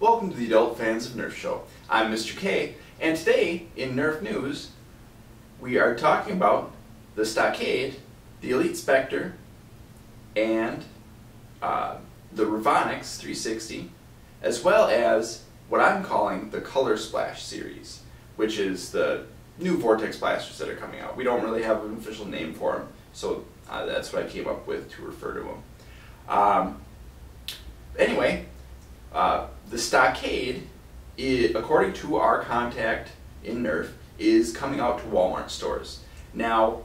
Welcome to the Adult Fans of Nerf Show. I'm Mr. K, and today in Nerf News, we are talking about the Stockade, the Elite Spectre, and uh, the Revonix 360, as well as what I'm calling the Color Splash series, which is the new Vortex blasters that are coming out. We don't really have an official name for them, so uh, that's what I came up with to refer to them. Um, anyway, uh, the Stockade, is, according to our contact in Nerf, is coming out to Walmart stores. Now,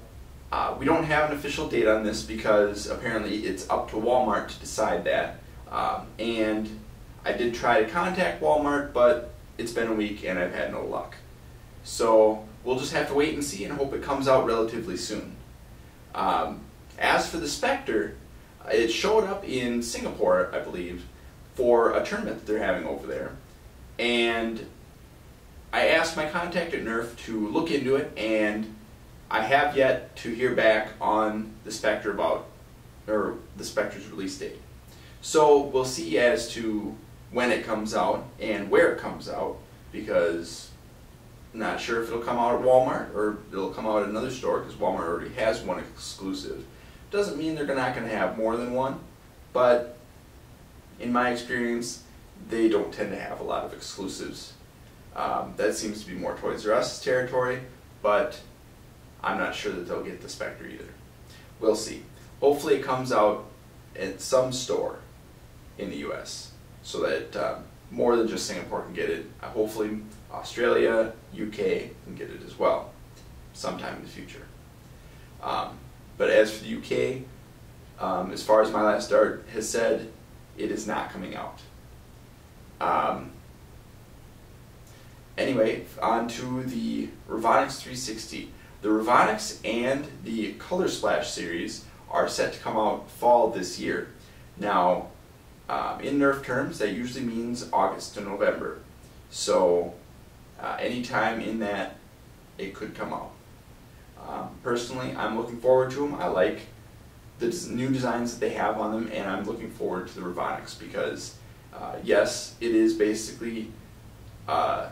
uh, we don't have an official date on this because apparently it's up to Walmart to decide that. Um, and I did try to contact Walmart, but it's been a week and I've had no luck. So we'll just have to wait and see and hope it comes out relatively soon. Um, as for the Spectre, it showed up in Singapore, I believe, for a tournament that they're having over there. And I asked my contact at Nerf to look into it, and I have yet to hear back on the Spectre about, or the Spectre's release date. So we'll see as to when it comes out and where it comes out, because not sure if it'll come out at Walmart or it'll come out at another store, because Walmart already has one exclusive. Doesn't mean they're not going to have more than one, but in my experience, they don't tend to have a lot of exclusives. Um, that seems to be more Toys R Us territory, but I'm not sure that they'll get the Spectre either. We'll see. Hopefully it comes out at some store in the US so that um, more than just Singapore can get it. Uh, hopefully Australia, UK can get it as well sometime in the future. Um, but as for the UK, um, as far as my last dart has said, it is not coming out. Um, anyway, on to the Revonix 360. The Revonix and the Color Splash series are set to come out fall this year. Now, um, in Nerf terms, that usually means August to November. So, uh, anytime in that, it could come out. Um, personally, I'm looking forward to them. I like the new designs that they have on them, and I'm looking forward to the Revonix because, uh, yes, it is basically uh,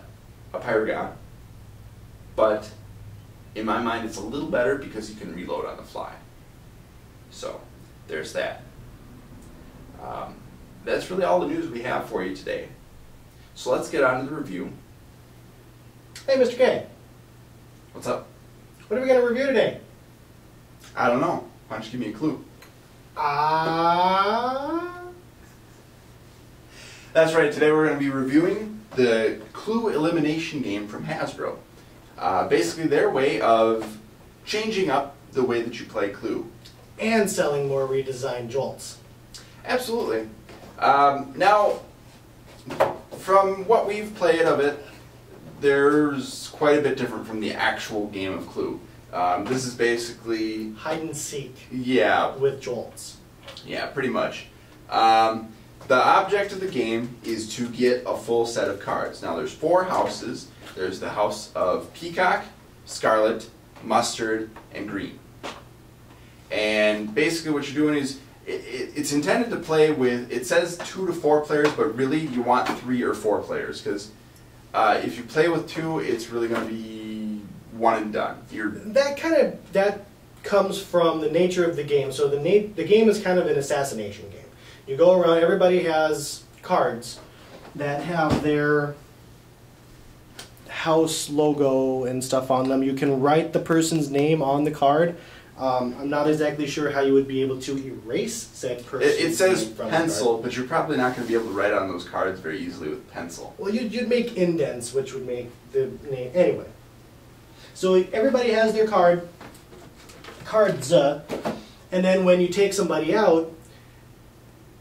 a Pyragon, but in my mind, it's a little better because you can reload on the fly. So, there's that. Um, that's really all the news we have for you today. So let's get on to the review. Hey, Mr. K. What's up? What are we going to review today? I don't know. Why don't you give me a clue? Ah. Uh... That's right. Today we're going to be reviewing the Clue Elimination game from Hasbro. Uh, basically, their way of changing up the way that you play Clue. And selling more redesigned jolts. Absolutely. Um, now, from what we've played of it, there's quite a bit different from the actual game of Clue. Um, this is basically hide and seek. Yeah. With jolts. Yeah, pretty much. Um, the object of the game is to get a full set of cards. Now, there's four houses. There's the house of Peacock, Scarlet, Mustard, and Green. And basically, what you're doing is it, it, it's intended to play with. It says two to four players, but really you want three or four players because uh, if you play with two, it's really going to be one and done. You're that kind of that comes from the nature of the game. So the the game is kind of an assassination game. You go around. Everybody has cards that have their house logo and stuff on them. You can write the person's name on the card. Um, I'm not exactly sure how you would be able to erase said person. It, it says pencil, but you're probably not going to be able to write on those cards very easily with pencil. Well, you'd, you'd make indents, which would make the name. Anyway. So everybody has their card, cards, uh, and then when you take somebody out,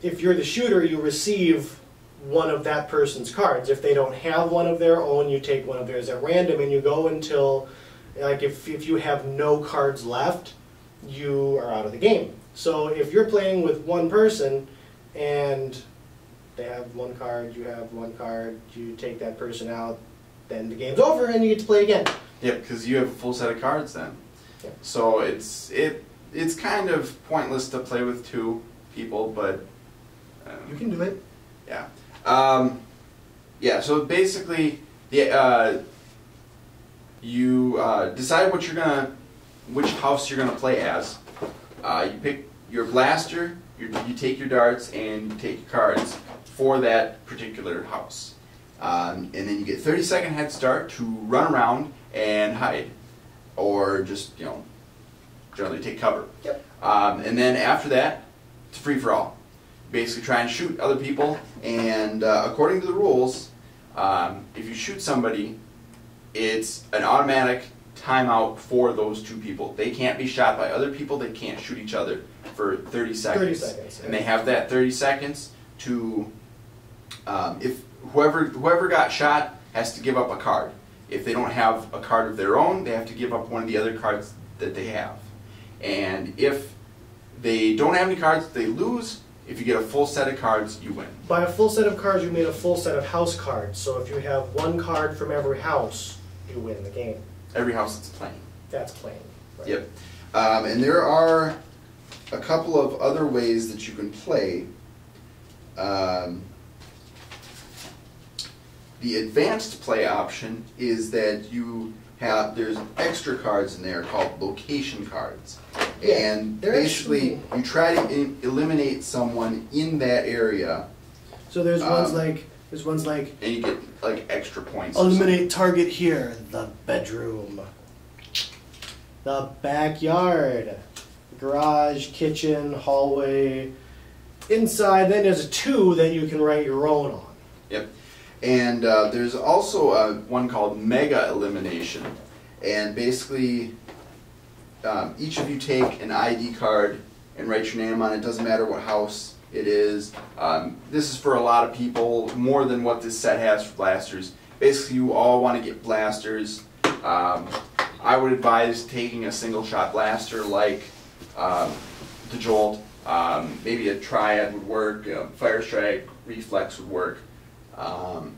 if you're the shooter, you receive one of that person's cards. If they don't have one of their own, you take one of theirs at random, and you go until, like, if, if you have no cards left, you are out of the game. So if you're playing with one person and they have one card, you have one card, you take that person out, then the game's over and you get to play again. Yep, because you have a full set of cards then. Yep. So it's it it's kind of pointless to play with two people, but um, you can do it. Yeah. Um, Yeah, so basically, the uh, you uh, decide what you're gonna, which house you're gonna play as. Uh, you pick your blaster, your, you take your darts, and you take your cards for that particular house. Um, and then you get 30 second head start to run around and hide, or just you know, generally take cover. Yep. Um, and then after that, it's free for all. Basically, try and shoot other people, and uh, according to the rules, um, if you shoot somebody, it's an automatic timeout for those two people. They can't be shot by other people. They can't shoot each other for 30 seconds. 30 seconds, And they have that 30 seconds to, um, if whoever whoever got shot has to give up a card. If they don't have a card of their own, they have to give up one of the other cards that they have. And if they don't have any cards, they lose. If you get a full set of cards, you win. By a full set of cards, you made a full set of house cards. So if you have one card from every house, you win the game. Every house that's playing. That's playing. right? Yep. Um, and there are a couple of other ways that you can play. Um, the advanced play option is that you have there's extra cards in there called location cards, Yeah, and basically actually- you try to eliminate someone in that area, So there's ones Um, like there's ones like and you get like extra points. eliminate target here, the bedroom, the backyard, garage, kitchen, hallway, inside. Then there's a two that you can write your own on. Yep. And uh, there's also uh, one called Mega Elimination. And basically, um, each of you take an ID card and write your name on it. Doesn't matter what house it is. Um, this is for a lot of people, more than what this set has for blasters. Basically, you all want to get blasters. Um, I would advise taking a single shot blaster like um, the Jolt. Um, maybe a Triad would work. Uh, Fire Strike, Reflex would work. Um,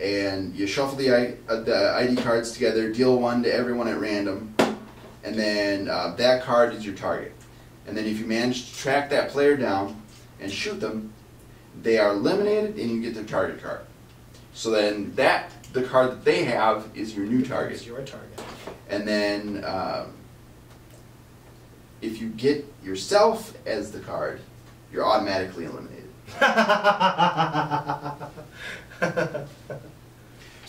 and you shuffle the, I, uh, the ID cards together, deal one to everyone at random, and then uh, that card is your target. And then if you manage to track that player down and shoot them, they are eliminated and you get their target card. So then that the card that they have is your new It's target. your target. And then um, if you get yourself as the card, you're automatically eliminated.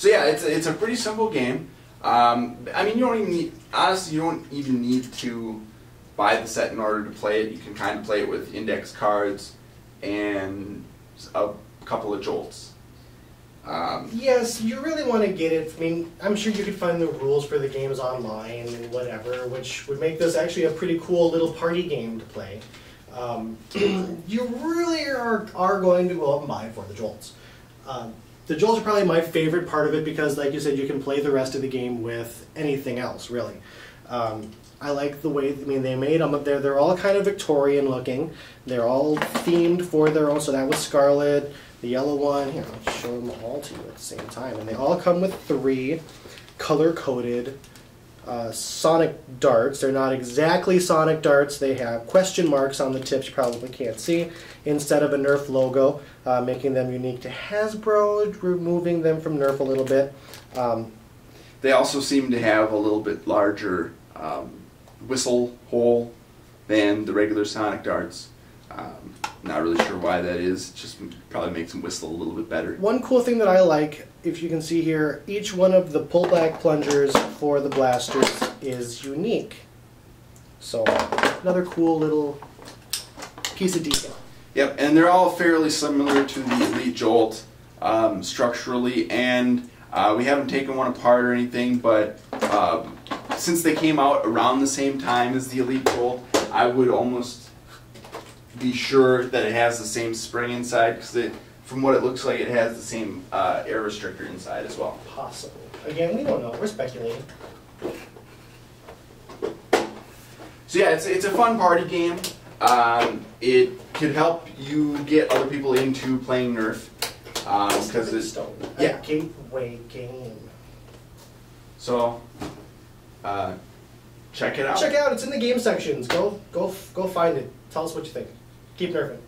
So yeah, it's a, it's a pretty simple game. Um, I mean, you don't even need, honestly, you don't even need to buy the set in order to play it. You can kind of play it with index cards and a couple of jolts. Um, Yes, you really want to get it. I mean, I'm sure you could find the rules for the games online and whatever, which would make this actually a pretty cool little party game to play. Um, you really are, are going to go out and buy for the Jolts. Um, the Jolts are probably my favorite part of it because, like you said, you can play the rest of the game with anything else, really. Um, I like the way, I mean, they made them, they're, they're all kind of Victorian looking. They're all themed for their own, so that was Scarlet, the yellow one, here, I'll show them all to you at the same time. And they all come with three color coded uh, sonic darts. They're not exactly sonic darts. They have question marks on the tips you probably can't see instead of a Nerf logo, uh, making them unique to Hasbro, removing them from Nerf a little bit. Um, they also seem to have a little bit larger um, whistle hole than the regular Sonic darts. Um, not really sure why that is. It just probably makes them whistle a little bit better. one cool thing that I like, if you can see here, each one of the pullback plungers for the blasters is unique. So another cool little piece of detail. Yep, and they're all fairly similar to the Elite Jolt um, structurally, and uh, we haven't taken one apart or anything, but um, since they came out around the same time as the Elite Jolt, I would almost be sure that it has the same spring inside, because it, from what it looks like, it has the same uh, air restrictor inside as well. Possible. Again, we don't know. We're speculating. So yeah, it's, it's a fun party game. Um, it could help you get other people into playing Nerf, because Stepping it's yeah. A gateway game. So, uh, check it out. Check it out. It's in the game sections. Go, go, go find it. Tell us what you think. Keep nerfing.